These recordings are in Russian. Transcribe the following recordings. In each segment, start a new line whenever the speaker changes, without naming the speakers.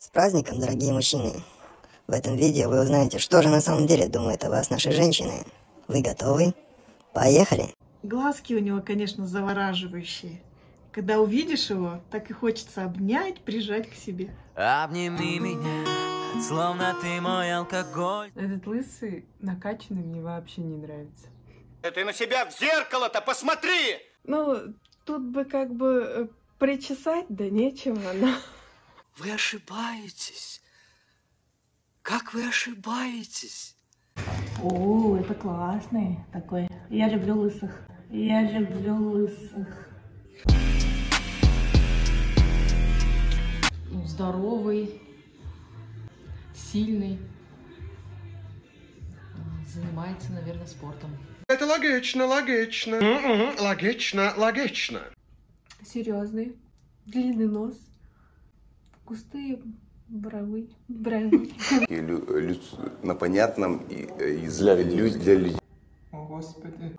С праздником, дорогие мужчины! В этом видео вы узнаете, что же на самом деле думают о вас наши женщины. Вы готовы? Поехали!
Глазки у него, конечно, завораживающие. Когда увидишь его, так и хочется обнять, прижать к себе.
Обними меня, словно ты мой алкоголь.
Этот лысый накачанный мне вообще не нравится.
Ты на себя в зеркало-то посмотри!
Ну, тут бы как бы э, причесать, да нечего, но...
Вы ошибаетесь. Как вы ошибаетесь?
О, это классный такой. Я люблю лысых. Я люблю лысых.
Ну, здоровый, сильный. Занимается, наверное, спортом.
Это логично, логично. Логично, логично.
Серьезный, длинный нос, густые бровы,
лю- на понятном и, э, языке лю- для людей.
О, Господи.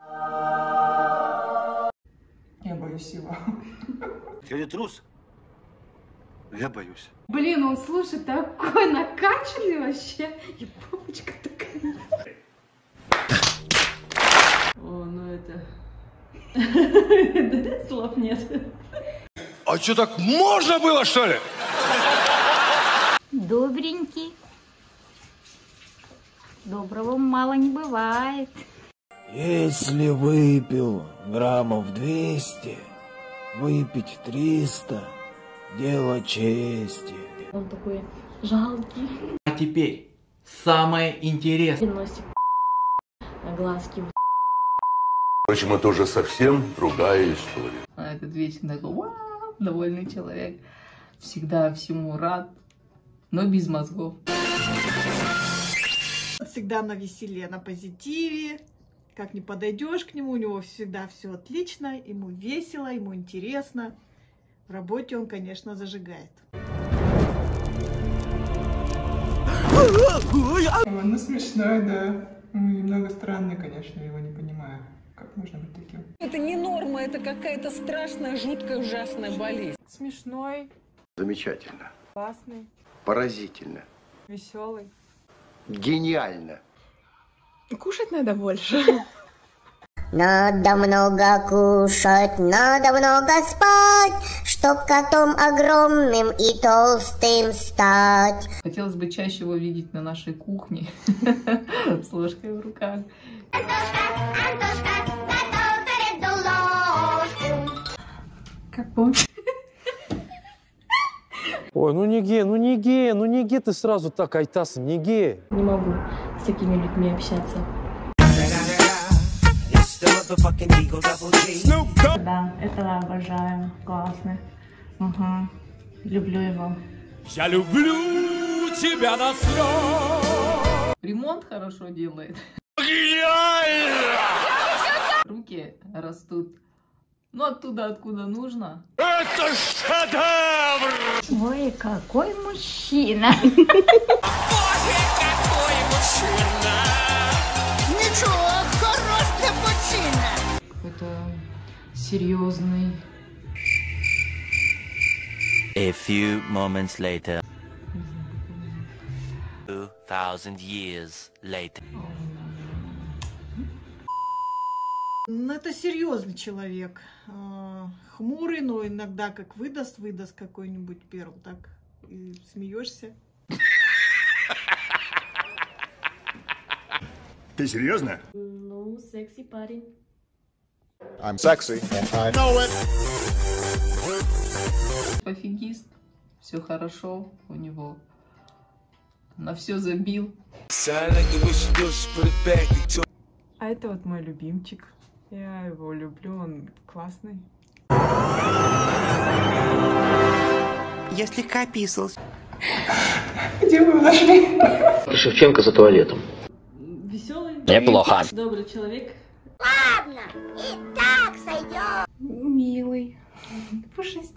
Я боюсь его.
Я не трус. Я боюсь.
Блин, он слушай, такой накачанный вообще. И папочка такая.
О, ну это...
Слов нет.
А что, так можно было, что ли?
Добренький. Доброго мало не бывает.
Если выпил граммов 200, выпить 300 – дело чести.
Он такой жалкий.
А теперь самое интересное.
Носик. Глазки.
Впрочем, это уже совсем другая история.
А этот вечно такой «Вау!» довольный человек. Всегда всему рад, но без мозгов.
Всегда на веселе, на позитиве. Как не подойдешь к нему, у него всегда все отлично, ему весело, ему интересно. В работе он, конечно, зажигает.
Он ну, смешной, да. Немного странный, конечно, я его не понимаю. Как можно быть таким?
Это не норма, это какая-то страшная, жуткая, ужасная болезнь.
Смешной,
Замечательно.
классный,
Поразительно.
веселый.
Гениально.
Кушать надо больше.
Надо много кушать, надо много спать, чтоб котом огромным и толстым стать.
Хотелось бы чаще его видеть на нашей кухне с ложкой в руках. Как помнишь?
Ой, ну не гей, ну не гей, ну не гей ты сразу так, Айтасом, не гей.
Не могу с такими людьми общаться. Да, этого обожаю. Классно. Угу. Люблю его.
Я люблю тебя до слез.
Ремонт хорошо делает. Руки растут. Ну, оттуда, откуда нужно.
Это шедевр!
Ой, какой мужчина.
Какой-то серьезный.
A few moments later. Two thousand years later.
Это серьезный человек. А, Хмурый, но иногда как выдаст, выдаст какой-нибудь перл, так и смеешься.
Ты серьезно?
Ну, секси парень.
I'm sexy. I know it.
Пофигист. Все хорошо у него. На все забил. А это вот мой любимчик. Я его люблю, он классный.
Я слегка описался.
Где вы его нашли?
Шевченко за туалетом.
Веселый.
Неплохо.
Добрый человек.
Милый.
Пушист.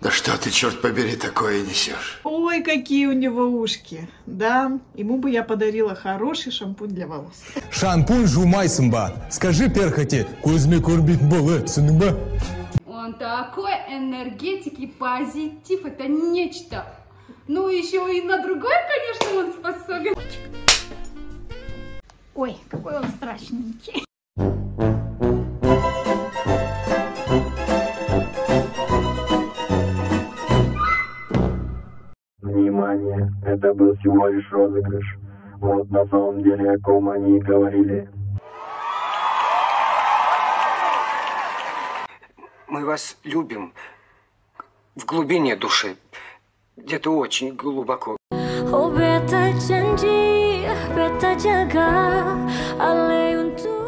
Да что ты, черт побери, такое несешь?
Ой, какие у него ушки. Да, ему бы я подарила хороший шампунь для волос.
Шампунь жумайсымба. Скажи перхоти, көзіме көрінбейтін бол, э, түсіндің ба?
Он такой энергетик и позитив. Это нечто.
Ну, еще и на другое, конечно, он способен.
Ой, какой он страшненький.
Это был всего лишь розыгрыш. Вот на самом деле о ком они говорили.
Мы вас любим в глубине души, где-то очень глубоко.
Oh jaga, alay untuk